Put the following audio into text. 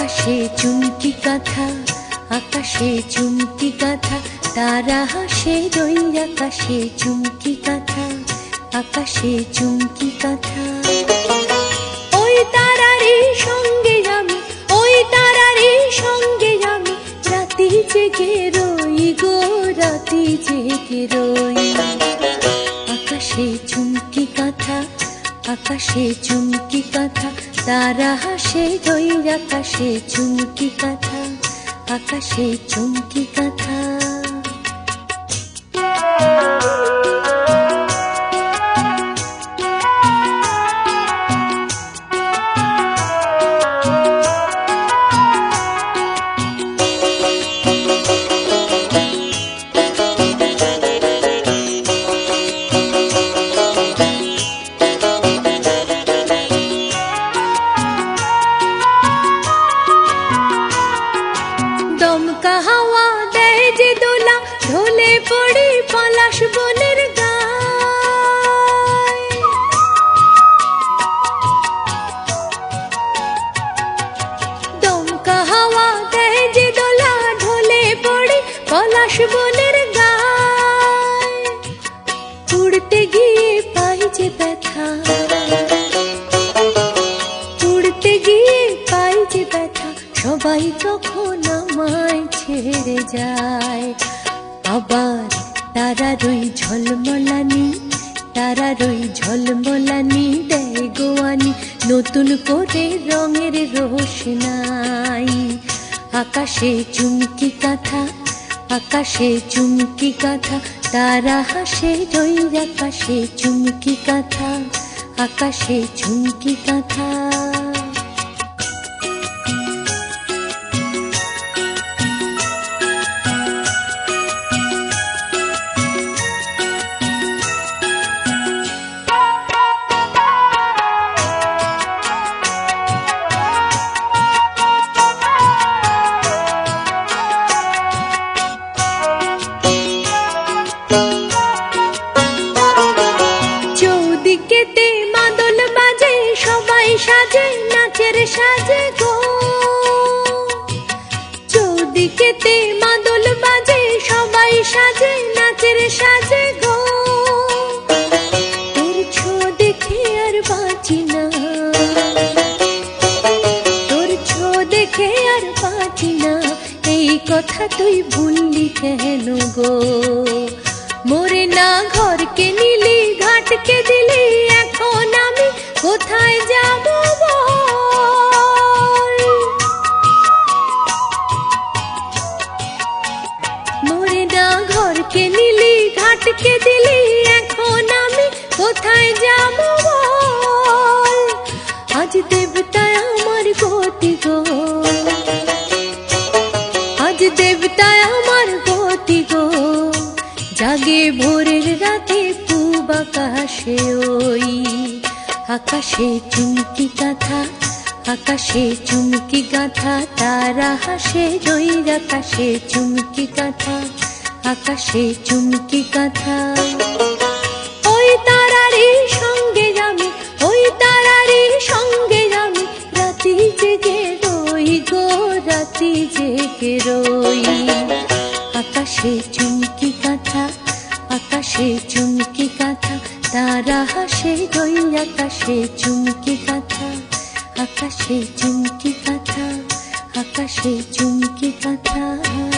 আকাশে চুমকি কাঁথা আকাশে চুমকি কাঁথা তারা হাসে রই আকাশে চুমকি কাঁথা আকাশে চুমকি কাঁথা ওই তারারই সঙ্গে আমি, ওই তারারই সঙ্গে আমি, রাতি জেগে রই গো, রাতি জেগে রই। আকাশে চুমকি কাঁথা আকাশে চুমকি কাঁথা তারা হাসে রই আকাশে চুমকি কাঁথা আকাশে চুমকি কাঁথা। পড়ি পলাশ বনের দমকা হাওয়া দেয় দোলা ঢলে পড়ি পলাশ বনের গায়। উড়তে গিয়ে পাই যে ব্যথা। উড়তে গিয়ে পাই যে ব্যথা। সবাই যখন আমায় ছেড়ে যায়। আবার তারা রই ঝলমলানি তারা রই ঝলমলানি দেয় গোয়ানি, নতুন করে রঙের রোশনাই আকাশে চুমকি কাঁথা, আকাশে চুমকি কাঁথা, তারা হাসে রই আকাশে চুমকি কাঁথা, আকাশে চুমকি কাঁথা। চৌদিকেতে মাদল বাজে, সবাই সাজে, নাচের সাজে গো। চৌদিকেতে মাদল বাজে, সবাই সাজে, নাচের সাজে গো। তোর ছো দেখে আর বাঁচি না। তোর ছো দেখে আর বাঁচি না। এই কথা তুই ভুললি কেন গো? মোরে না ঘরকে নিলি, ঘাটকে দিলি, এখন আমি কোথায় যাব মোরে না ঘরকে নিলি, ঘাটকে দিলি, এখন আমি কোথায় যাব আজ দেবতায় আমার গতি গো আজ দেবতায় আমার গতি গো জাগে ভোরের রাতে পূব আকাশে ওই আকাশে চুমকি কাঁথা আকাশে চুমকি গাথা, তারা হাসে রই আকাশে চুমকি কাঁথা আকাশে চুমকি কাঁথা ওই তারারই সঙ্গে আমি, ওই তারারই সঙ্গে আমি, রাতি জেগে রই গো, রাতি জেগে রই। আকাশে চুমকি আকাশে চুমকি কাঁথা তারা হাসে রই আকাশে চুমকি কাঁথা আকাশে চুমকি কাঁথা আকাশে চুমকি কাঁথা